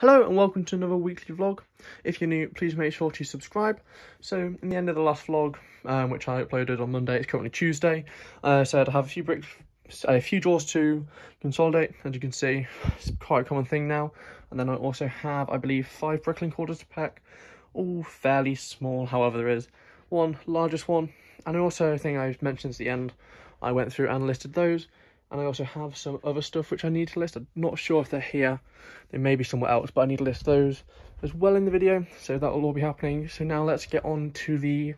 Hello and welcome to another weekly vlog. If you're new, please make sure to subscribe. So, in the end of the last vlog, um, which I uploaded on Monday, it's currently Tuesday, uh, so I have a few bricks, a few drawers to consolidate. As you can see, it's quite a common thing now. And then I also have, I believe, five Bricklink orders to pack, all fairly small. However, there is one largest one, and I also think I mentioned at the end. I went through and listed those and I also have some other stuff which I need to list. I'm not sure if they're here, they may be somewhere else, but I need to list those as well in the video, so that will all be happening. So now let's get on to the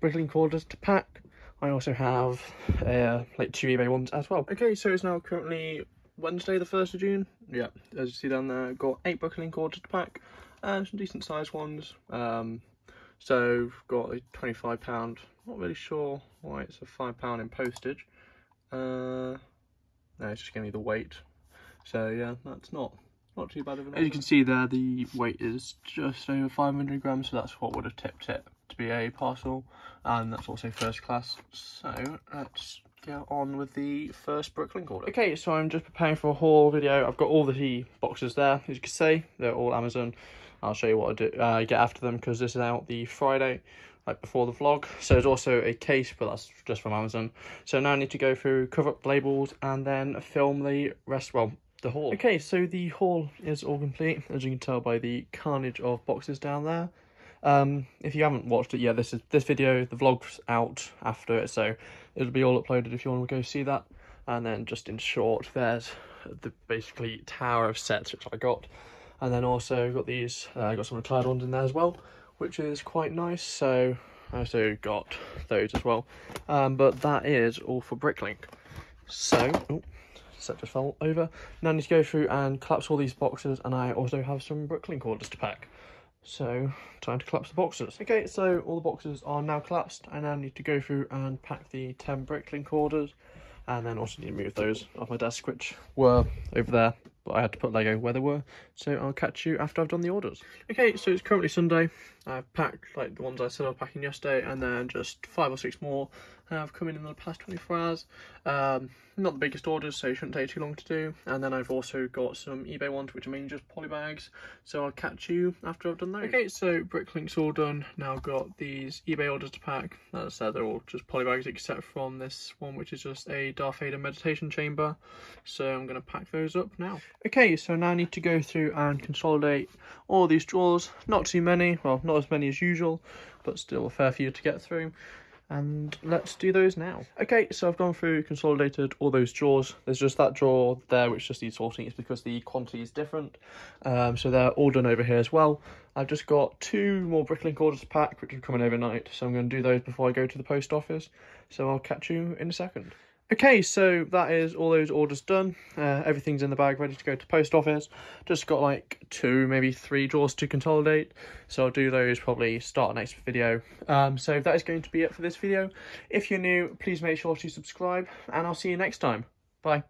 Bricklink orders to pack. I also have uh, like two eBay ones as well. Okay, so it's now currently Wednesday the 1st of June. Yeah, as you see down there, got eight Bricklink orders to pack, and some decent sized ones. Um, so got a £25, not really sure why it's a £5 in postage. Uh, no, it's just giving me the weight. So yeah, that's not not too bad of an. As you can see there, the weight is just over 500 grams, so that's what would have tipped it to be a parcel, and that's also first class. So let's get on with the first Bricklink order. Okay, so I'm just preparing for a haul video. I've got all the boxes there, as you can see, they're all Amazon. I'll show you what I do, uh, get after them because this is out the Friday like before the vlog. So there's also a case, but that's just from Amazon. So now I need to go through, cover up labels, and then film the rest, well, the haul. Okay, so the haul is all complete, as you can tell by the carnage of boxes down there. Um, if you haven't watched it yet, this is this video, the vlog's out after it, so it'll be all uploaded if you want to go see that. And then just in short, there's the basically tower of sets which I got. And then also got these, uh, I got some retired ones in there as well which is quite nice. So I also got those as well. Um, but that is all for Bricklink. So, oh, set just fell over. Now I need to go through and collapse all these boxes, and I also have some Bricklink orders to pack. So, time to collapse the boxes. Okay, so all the boxes are now collapsed. I now need to go through and pack the 10 Bricklink orders, and then also need to move those off my desk, which were over there but I had to put Lego where they were. So I'll catch you after I've done the orders. Okay, so it's currently Sunday. I've packed like the ones I said I was packing yesterday, and then just five or six more have come in in the past 24 hours. Um, not the biggest orders, so it shouldn't take too long to do. And then I've also got some eBay ones, which are mainly just poly bags. So I'll catch you after I've done those. Okay, so Bricklink's all done. Now I've got these eBay orders to pack. As I said, they're all just poly bags, except from this one, which is just a Darth Vader meditation chamber. So I'm going to pack those up now. Okay, so now I need to go through and consolidate all these drawers. Not too many, well, not as many as usual, but still a fair few to get through and let's do those now. Okay, so I've gone through, consolidated all those drawers. There's just that drawer there which just needs sorting. It's because the quantity is different. Um, so they're all done over here as well. I've just got two more Bricklink orders to pack, which are coming overnight. So I'm going to do those before I go to the post office. So I'll catch you in a second. Okay, so that is all those orders done. Uh, everything's in the bag, ready to go to post office. Just got like two, maybe three drawers to consolidate. So I'll do those probably start next video. Um, so that is going to be it for this video. If you're new, please make sure to subscribe and I'll see you next time. Bye.